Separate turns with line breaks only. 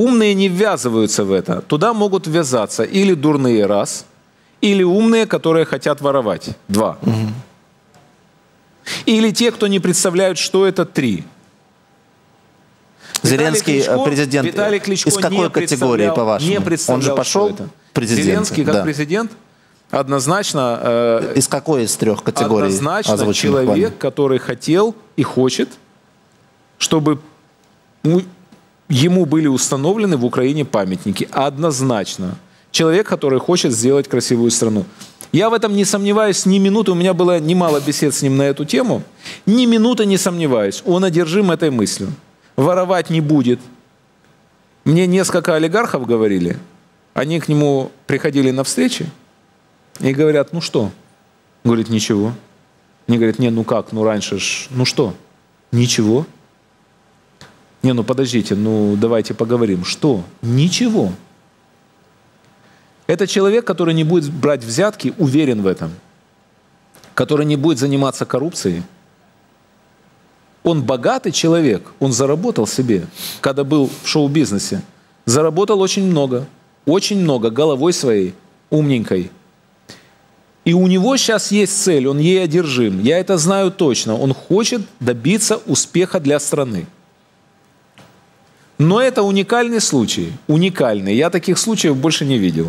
Умные не ввязываются в это. Туда могут ввязаться или дурные раз, или умные, которые хотят воровать. Два. Или те, кто не представляют, что это три.
Зеленский
Виталий
э, президент
Виталий Кличко
из какой
не
категории, по-вашему?
Не
Он же пошел президентом.
Зеленский как
да.
президент однозначно, э,
Из какой из трех категорий
однозначно человек,
вами?
который хотел и хочет, чтобы ему были установлены в Украине памятники. Однозначно. Человек, который хочет сделать красивую страну. Я в этом не сомневаюсь ни минуты. У меня было немало бесед с ним на эту тему. Ни минуты не сомневаюсь. Он одержим этой мыслью. Воровать не будет. Мне несколько олигархов говорили. Они к нему приходили на встречи и говорят, ну что? Говорит, ничего. Они говорят, не, ну как, ну раньше ж, ну что? Ничего. Не, ну подождите, ну давайте поговорим. Что? Ничего. Это человек, который не будет брать взятки, уверен в этом. Который не будет заниматься коррупцией. Он богатый человек, он заработал себе, когда был в шоу-бизнесе. Заработал очень много, очень много головой своей, умненькой. И у него сейчас есть цель, он ей одержим. Я это знаю точно. Он хочет добиться успеха для страны. Но это уникальный случай. Уникальный. Я таких случаев больше не видел.